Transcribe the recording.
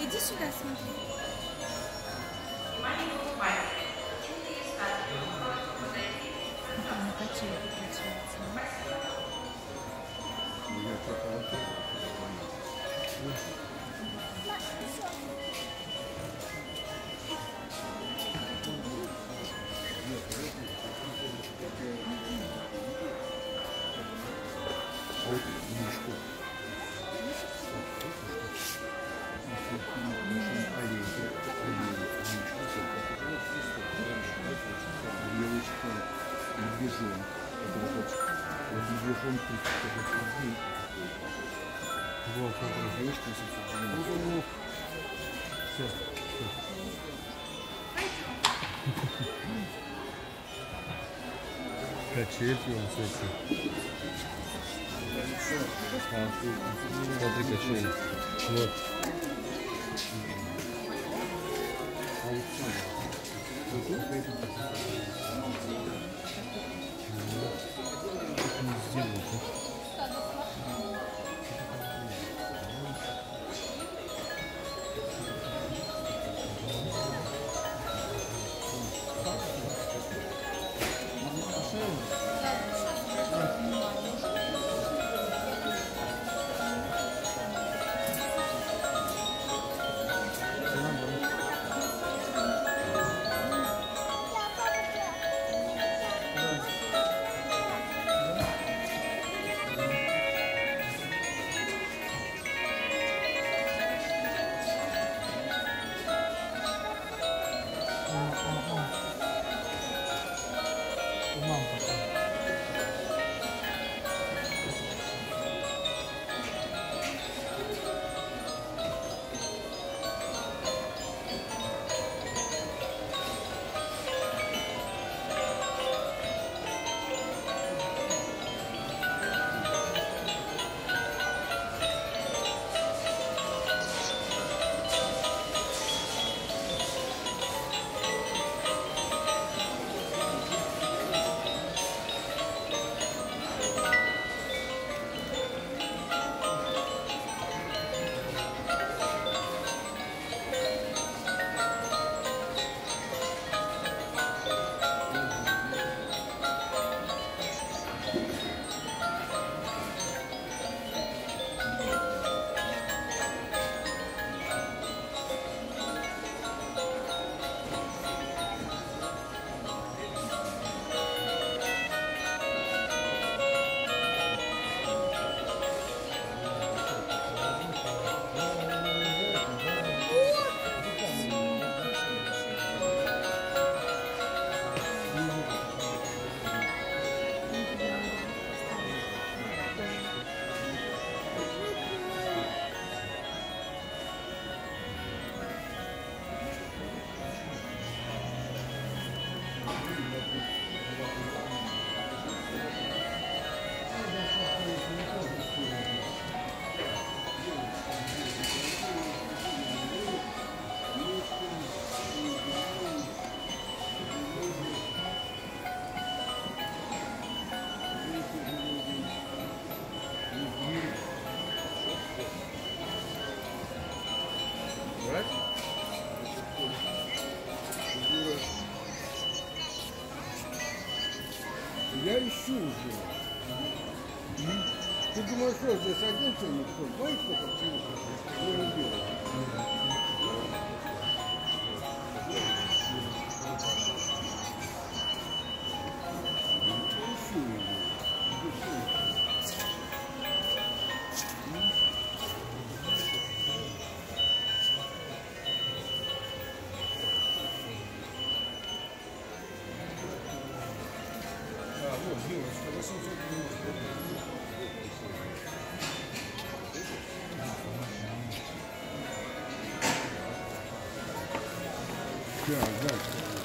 Иди сюда, смотри. Она качает, качается. Медвежонок. телефон 35 рублей. Вот, Все. Качельки он с этим. Смотри, качели. Вот. Александр. Я ищу уже. Ты думаешь, что здесь один что никто? Знаешь, сколько чего? Не убил. Так, дальше.